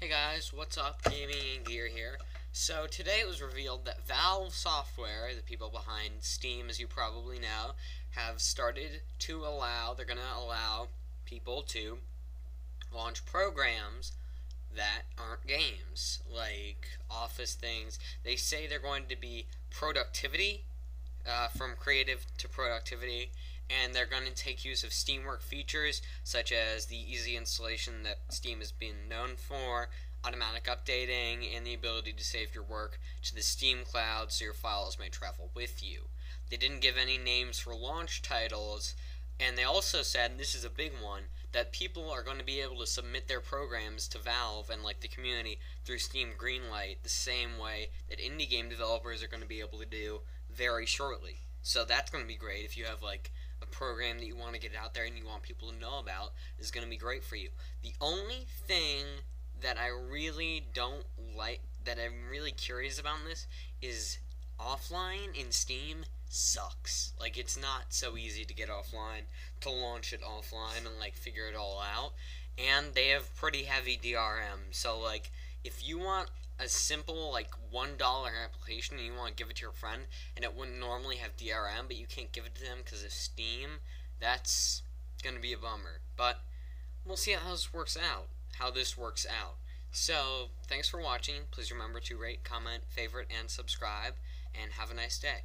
Hey guys, what's up? Gaming and Gear here. So today it was revealed that Valve Software, the people behind Steam as you probably know, have started to allow, they're going to allow people to launch programs that aren't games, like office things. They say they're going to be productivity, uh, from creative to productivity, and they're going to take use of Steamwork features such as the easy installation that Steam has been known for, automatic updating, and the ability to save your work to the Steam cloud so your files may travel with you. They didn't give any names for launch titles, and they also said, and this is a big one, that people are going to be able to submit their programs to Valve and like the community through Steam Greenlight the same way that indie game developers are going to be able to do very shortly. So that's going to be great if you have like a program that you want to get out there and you want people to know about is going to be great for you. The only thing that I really don't like, that I'm really curious about this, is offline in Steam sucks. Like, it's not so easy to get offline, to launch it offline and, like, figure it all out. And they have pretty heavy DRM, so, like, if you want a simple like one dollar application and you want to give it to your friend and it wouldn't normally have DRM but you can't give it to them because of Steam, that's gonna be a bummer. But we'll see how this works out. How this works out. So thanks for watching. Please remember to rate, comment, favorite, and subscribe. And have a nice day.